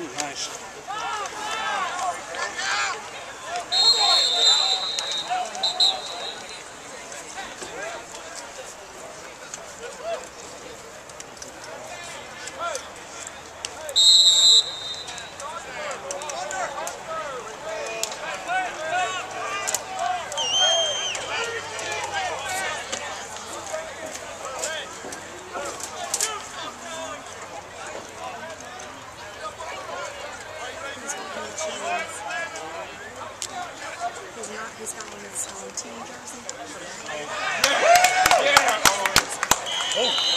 do rancho. Well,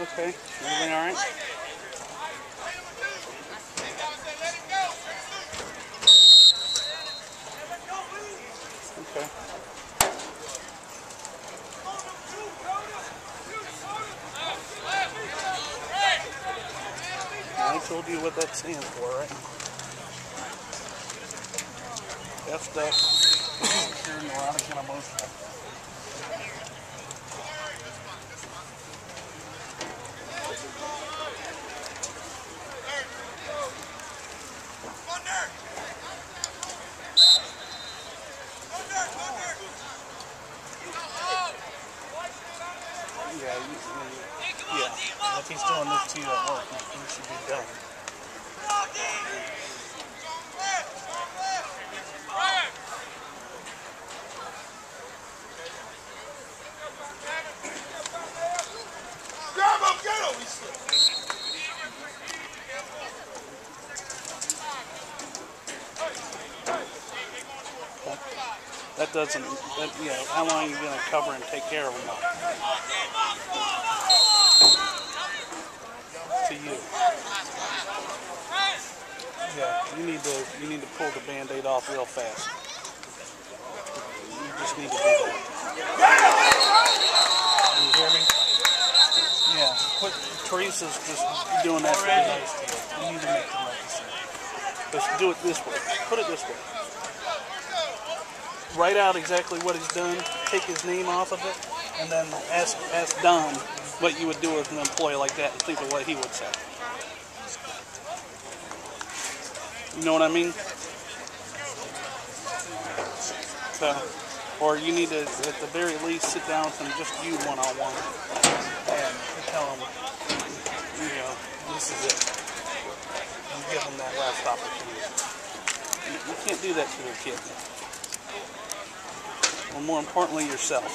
Okay. Everything all right? Okay. I told you what that stands for, right? Effed neurotic and emotional. Yeah, you, you- yeah. If he's doing this to you at work, you should be done. Grab him, get him! He's That doesn't, that, yeah, how long are you going to cover and take care of them you. Yeah, you need to, you need to pull the Band-Aid off real fast. You just need to do that. You hear me? Yeah, quit, Teresa's just doing that to be nice you. You need to make them right Just do it this way. Put it this way write out exactly what he's done, take his name off of it, and then ask ask Don what you would do with an employee like that and think of what he would say. You know what I mean? So, or you need to, at the very least, sit down with him, just you one on one, and tell him, you know, this is it. And give him that last opportunity. You, you can't do that to a kid. Or more importantly, yourself.